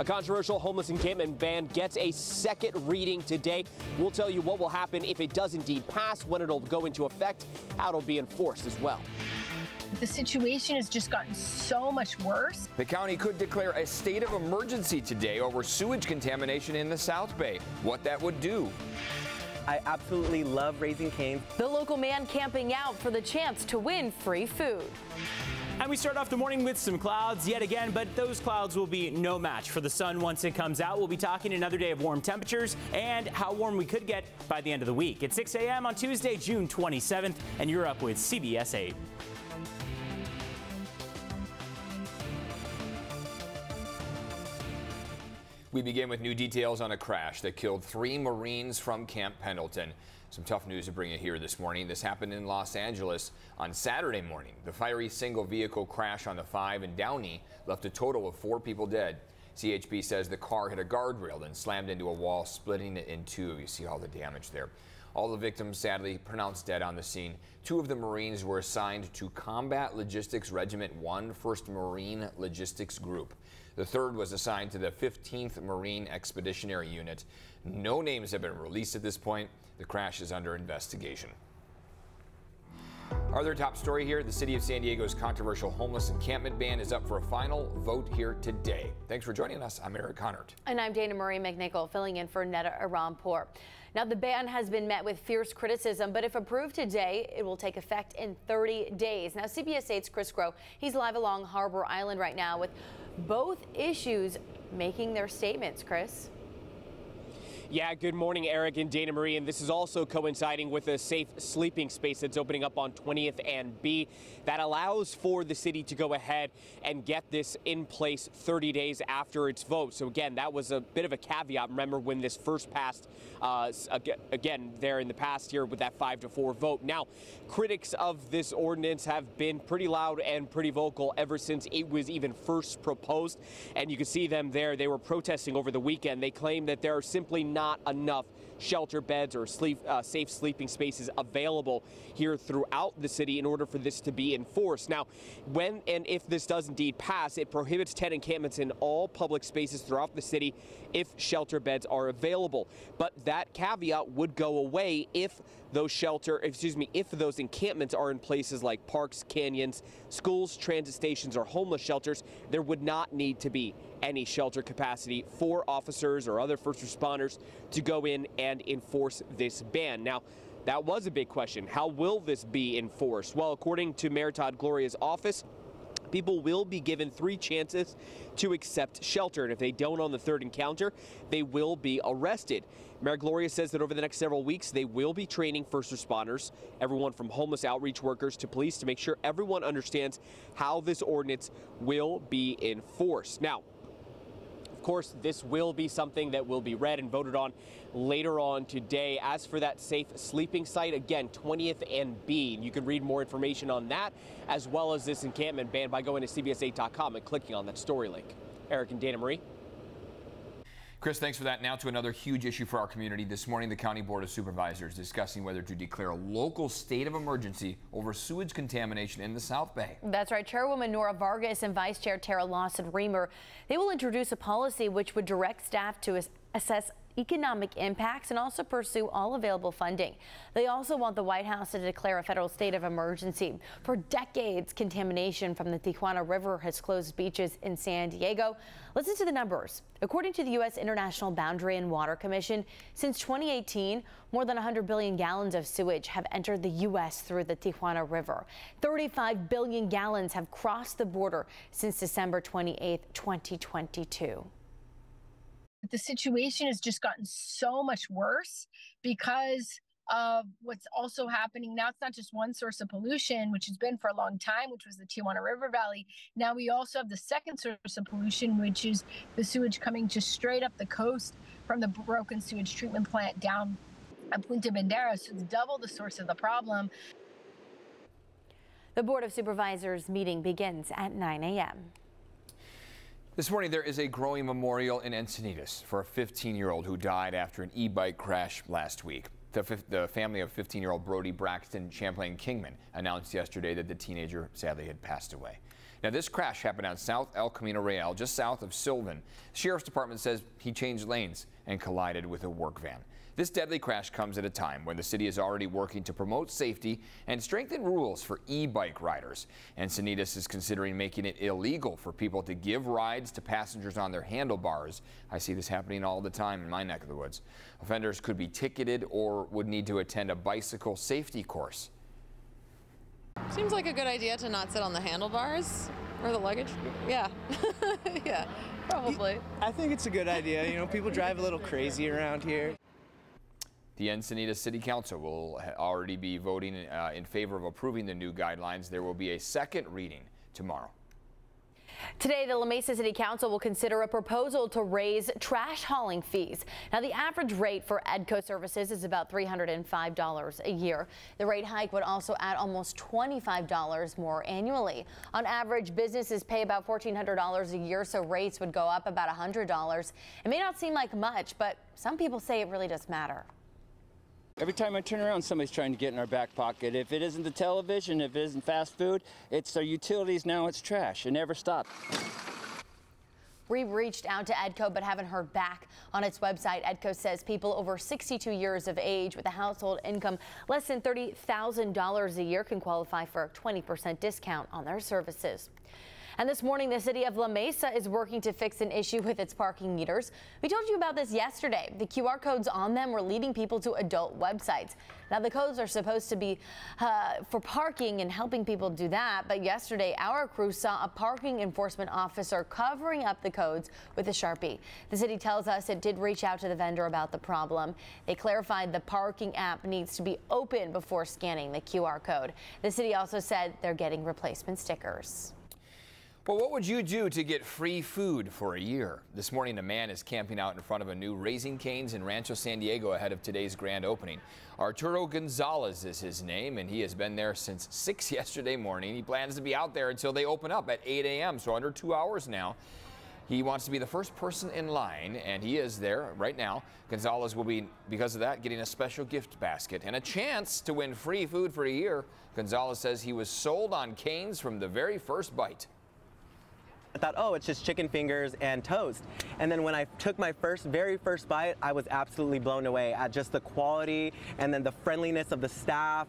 A controversial homeless encampment ban gets a second reading today. We'll tell you what will happen if it does indeed pass, when it'll go into effect, how it'll be enforced as well. The situation has just gotten so much worse. The county could declare a state of emergency today over sewage contamination in the South Bay. What that would do. I absolutely love Raising Cane's. The local man camping out for the chance to win free food. And we start off the morning with some clouds yet again, but those clouds will be no match for the sun once it comes out. We'll be talking another day of warm temperatures and how warm we could get by the end of the week. It's 6 a.m. on Tuesday, June 27th, and you're up with CBS 8. We begin with new details on a crash that killed three Marines from Camp Pendleton. Some tough news to bring you here this morning. This happened in Los Angeles on Saturday morning. The fiery single vehicle crash on the 5 in Downey left a total of four people dead. CHP says the car hit a guardrail and slammed into a wall, splitting it in two. You see all the damage there. All the victims sadly pronounced dead on the scene. Two of the Marines were assigned to Combat Logistics Regiment 1, 1st Marine Logistics Group. The third was assigned to the 15th Marine Expeditionary Unit. No names have been released at this point. The crash is under investigation. Our other top story here, the city of San Diego's controversial homeless encampment ban is up for a final vote here today. Thanks for joining us. I'm Eric Kahnert. And I'm Dana Marie McNichol, filling in for Neda Iranpour. Now, the ban has been met with fierce criticism, but if approved today, it will take effect in 30 days. Now, CBS 8's Chris Grow, he's live along Harbor Island right now with both issues making their statements. Chris? Yeah, good morning, Eric and Dana Marie. And this is also coinciding with a safe sleeping space that's opening up on 20th and B that allows for the city to go ahead and get this in place 30 days after its vote. So, again, that was a bit of a caveat. Remember when this first passed, uh, again, there in the past year with that 5 to 4 vote. Now, critics of this ordinance have been pretty loud and pretty vocal ever since it was even first proposed. And you can see them there. They were protesting over the weekend. They claim that there are simply not enough shelter beds or sleep, uh, safe sleeping spaces available here throughout the city in order for this to be enforced. Now, when and if this does indeed pass, it prohibits tent encampments in all public spaces throughout the city if shelter beds are available. But that caveat would go away if those shelter, excuse me, if those encampments are in places like parks, canyons, schools, transit stations, or homeless shelters, there would not need to be any shelter capacity for officers or other first responders to go in and enforce this ban. Now, that was a big question. How will this be enforced? Well, according to Mayor Todd Gloria's office, people will be given three chances to accept shelter. And if they don't on the third encounter, they will be arrested. Mayor Gloria says that over the next several weeks, they will be training first responders, everyone from homeless outreach workers to police, to make sure everyone understands how this ordinance will be enforced. Now, of course, this will be something that will be read and voted on later on today. As for that safe sleeping site, again, 20th and B. You can read more information on that as well as this encampment ban by going to CBS8.com and clicking on that story link. Eric and Dana Marie. Chris, thanks for that. Now to another huge issue for our community. This morning, the County Board of Supervisors discussing whether to declare a local state of emergency over sewage contamination in the South Bay. That's right. Chairwoman Nora Vargas and Vice Chair Terra Lawson Remer, they will introduce a policy which would direct staff to assess economic impacts and also pursue all available funding. They also want the White House to declare a federal state of emergency. For decades, contamination from the Tijuana River has closed beaches in San Diego. Listen to the numbers. According to the U.S. International Boundary and Water Commission, since 2018, more than 100 billion gallons of sewage have entered the U.S. through the Tijuana River. 35 billion gallons have crossed the border since December 28, 2022 the situation has just gotten so much worse because of what's also happening now. It's not just one source of pollution, which has been for a long time, which was the Tijuana River Valley. Now we also have the second source of pollution, which is the sewage coming just straight up the coast from the broken sewage treatment plant down at Punta Bandera. So it's double the source of the problem. The Board of Supervisors meeting begins at 9 a.m. This morning, there is a growing memorial in Encinitas for a 15-year-old who died after an e-bike crash last week. The, the family of 15-year-old Brody Braxton Champlain Kingman announced yesterday that the teenager sadly had passed away. Now, this crash happened on South El Camino Real, just south of Sylvan. Sheriff's Department says he changed lanes and collided with a work van. This deadly crash comes at a time when the city is already working to promote safety and strengthen rules for e-bike riders. Encinitas is considering making it illegal for people to give rides to passengers on their handlebars. I see this happening all the time in my neck of the woods. Offenders could be ticketed or would need to attend a bicycle safety course. Seems like a good idea to not sit on the handlebars or the luggage. Yeah. yeah, probably. I think it's a good idea. You know, people drive a little crazy around here. The Encinitas City Council will already be voting uh, in favor of approving the new guidelines. There will be a second reading tomorrow. Today, the La Mesa City Council will consider a proposal to raise trash hauling fees. Now, the average rate for EDCO services is about $305 a year. The rate hike would also add almost $25 more annually. On average, businesses pay about $1,400 a year, so rates would go up about $100. It may not seem like much, but some people say it really does matter. Every time I turn around, somebody's trying to get in our back pocket. If it isn't the television, if it isn't fast food, it's our utilities, now it's trash. It never stops. We reached out to EDCO but haven't heard back. On its website, EDCO says people over 62 years of age with a household income less than $30,000 a year can qualify for a 20% discount on their services. And this morning, the city of La Mesa is working to fix an issue with its parking meters. We told you about this yesterday. The QR codes on them were leading people to adult websites. Now, the codes are supposed to be uh, for parking and helping people do that. But yesterday, our crew saw a parking enforcement officer covering up the codes with a Sharpie. The city tells us it did reach out to the vendor about the problem. They clarified the parking app needs to be open before scanning the QR code. The city also said they're getting replacement stickers. Well, what would you do to get free food for a year? This morning, a man is camping out in front of a new Raising Cane's in Rancho San Diego ahead of today's grand opening. Arturo Gonzalez is his name, and he has been there since 6 yesterday morning. He plans to be out there until they open up at 8 a.m., so under two hours now. He wants to be the first person in line, and he is there right now. Gonzalez will be, because of that, getting a special gift basket and a chance to win free food for a year. Gonzalez says he was sold on Cane's from the very first bite. I thought, oh, it's just chicken fingers and toast. And then when I took my first, very first bite, I was absolutely blown away at just the quality and then the friendliness of the staff.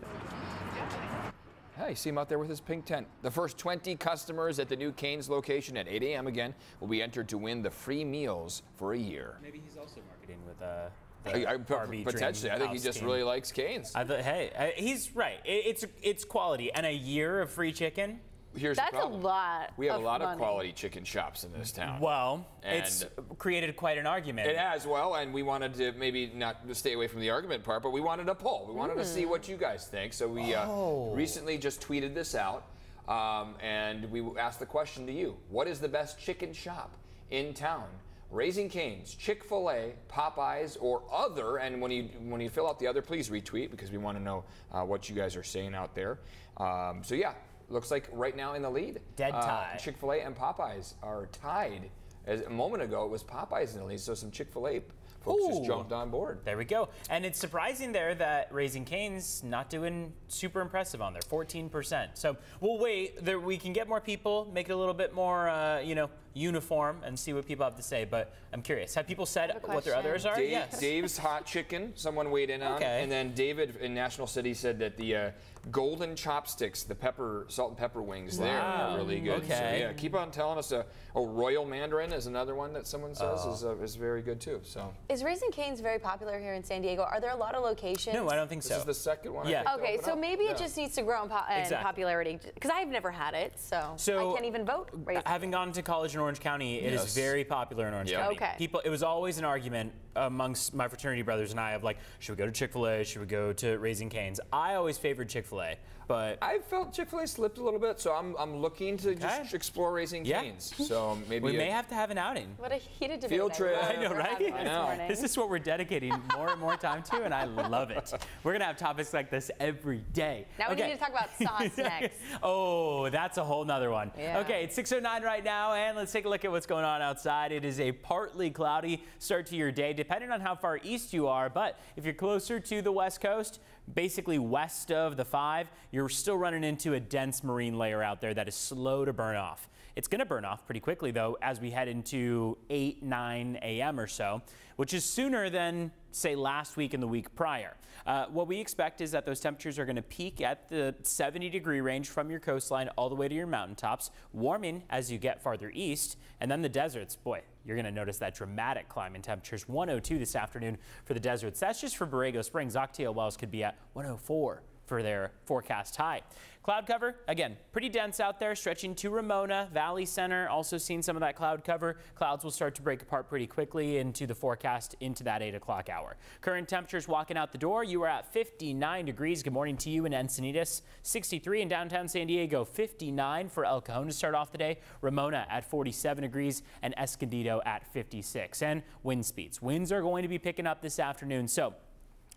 Hey, see him out there with his pink tent. The first 20 customers at the new Cane's location at 8 a.m. again will be entered to win the free meals for a year. Maybe he's also marketing with uh, I, I, potentially, I think he just really likes Cane's. I thought, hey, I, he's right. It, it's it's quality, and a year of free chicken here's That's the problem. a lot. We have a lot money. of quality chicken shops in this town. Well, and it's created quite an argument. It has, well, and we wanted to maybe not stay away from the argument part, but we wanted a poll. We wanted mm. to see what you guys think. So we uh, oh. recently just tweeted this out, um, and we asked the question to you: What is the best chicken shop in town? Raising Cane's, Chick-fil-A, Popeyes, or other. And when you when you fill out the other, please retweet because we want to know uh, what you guys are saying out there. Um, so yeah, looks like right now in the lead. Dead uh, tie. Uh, Chick fil A and Popeyes are tied. As a moment ago, it was Popeyes in the lead, so some Chick fil A folks Ooh. just jumped on board. There we go. And it's surprising there that Raising Cane's not doing super impressive on there, 14%. So we'll wait. There, we can get more people, make it a little bit more, uh, you know, uniform and see what people have to say. But I'm curious. Have people said what their others are? Dave, yes. Dave's Hot Chicken, someone weighed in on. Okay. And then David in National City said that the uh, golden chopsticks, the pepper, salt and pepper wings wow. there are really good. Okay. So, yeah, keep on telling us. Uh, oh, Royal Mandarin is another one that someone says is, uh, is very good too. So. Is Raising Cane's very popular here in San Diego? Are there a lot of locations? No, I don't think so. This is the second one. Yeah. Okay, so up. maybe yeah. it just needs to grow in, po in exactly. popularity because I've never had it, so, so I can't even vote. Having gone to college in Orange County, it yes. is very popular in Orange yep. County. Okay. People, it was always an argument amongst my fraternity brothers and I of like, should we go to Chick Fil A? Should we go to Raising Cane's? I always favored Chick Fil A. But I felt Chick Fil A slipped a little bit, so I'm, I'm looking to okay. just explore Raising yeah. Cane's. So maybe we may have to have an outing. What a heated debate! Field trip. I know, right? I know. This is what we're dedicating more and more time to, and I love it. We're gonna have topics like this every day. Now okay. we need to talk about sauce next. oh, that's a whole nother one. Yeah. Okay, it's 6:09 right now, and let's take a look at what's going on outside. It is a partly cloudy start to your day, depending on how far east you are. But if you're closer to the west coast, basically west of the 5, you're still running into a dense marine layer out there that is slow to burn off. It's going to burn off pretty quickly, though, as we head into 8, 9 a.m. or so, which is sooner than, say, last week and the week prior. Uh, what we expect is that those temperatures are going to peak at the 70 degree range from your coastline all the way to your mountaintops, warming as you get farther east. And then the deserts, boy, you're going to notice that dramatic climb in temperatures. 102 this afternoon for the deserts. That's just for Borrego Springs. Ocotillo Wells could be at 104 for their forecast high. Cloud cover, again, pretty dense out there, stretching to Ramona, Valley Center, also seeing some of that cloud cover. Clouds will start to break apart pretty quickly into the forecast into that 8 o'clock hour. Current temperatures walking out the door, you are at 59 degrees. Good morning to you in Encinitas. 63 in downtown San Diego, 59 for El Cajon to start off the day. Ramona at 47 degrees and Escondido at 56. And wind speeds. Winds are going to be picking up this afternoon. So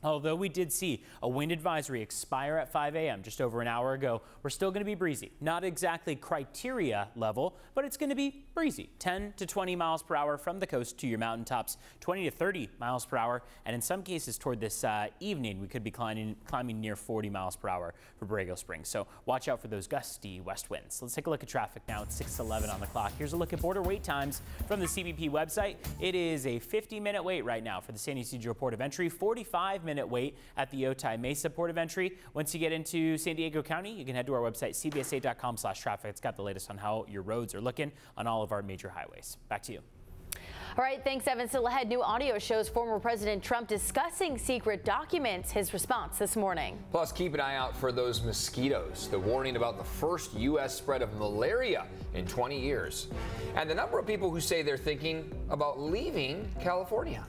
Although we did see a wind advisory expire at 5 a.m. just over an hour ago, we're still going to be breezy. Not exactly criteria level, but it's going to be breezy. 10 to 20 miles per hour from the coast to your mountaintops, 20 to 30 miles per hour, and in some cases toward this uh, evening, we could be climbing, climbing near 40 miles per hour for Borrego Springs. So watch out for those gusty west winds. Let's take a look at traffic now. It's 6:11 on the clock. Here's a look at border wait times from the CBP website. It is a 50-minute wait right now for the San Ysidro Port of Entry, 45 minutes minute wait at the Otay Mesa port of entry. Once you get into San Diego County, you can head to our website, cbs8.com slash traffic. It's got the latest on how your roads are looking on all of our major highways. Back to you. All right, thanks, Evan. Still ahead, new audio shows former President Trump discussing secret documents. His response this morning. Plus, keep an eye out for those mosquitoes. The warning about the first U.S. spread of malaria in 20 years. And the number of people who say they're thinking about leaving California.